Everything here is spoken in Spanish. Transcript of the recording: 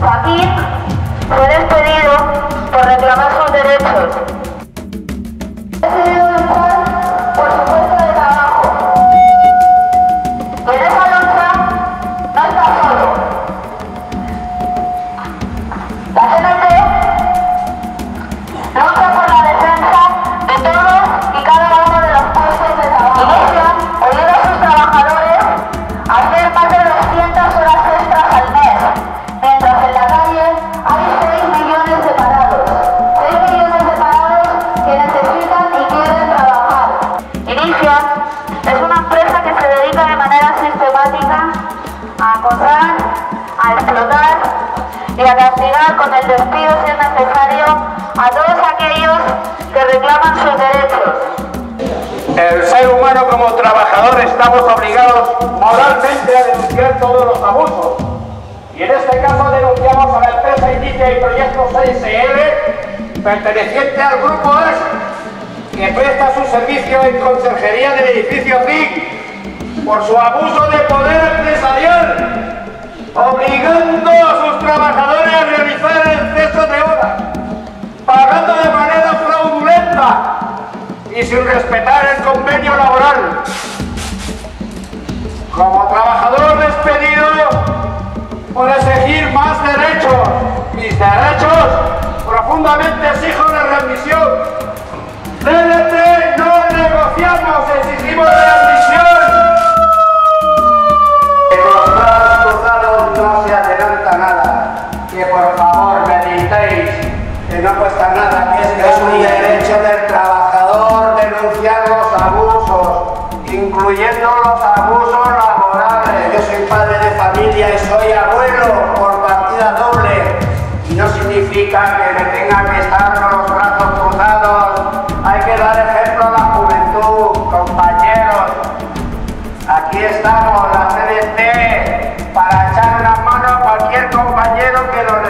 Joaquín fue despedido por reclamar sus derechos. Decidido luchar por su puesto de trabajo. Y en esa lucha no está solo. Acosar, a explotar y a castigar con el despido si es necesario a todos aquellos que reclaman sus derechos. El ser humano como trabajador estamos obligados moralmente a denunciar todos los abusos. Y en este caso denunciamos a la empresa Inicia y Proyecto 6SL, perteneciente al grupo S, que presta su servicio en conserjería del edificio CIC por su abuso de poder empresarial, obligando a sus trabajadores a realizar exceso de horas, pagando de manera fraudulenta y sin respetar el convenio laboral. Como trabajador despedido por exigir más derechos, mis derechos, profundamente exijo la readmisión. CNT no negociamos, exigimos readmisión. Que no cuesta nada, que es es un derecho del trabajador denunciar los abusos, incluyendo los abusos laborales. Yo soy padre de familia y soy abuelo por partida doble. Y no significa que me tenga que estar con los brazos cruzados. Hay que dar ejemplo a la juventud, compañeros. Aquí estamos, la CDT, para echar una mano a cualquier compañero que lo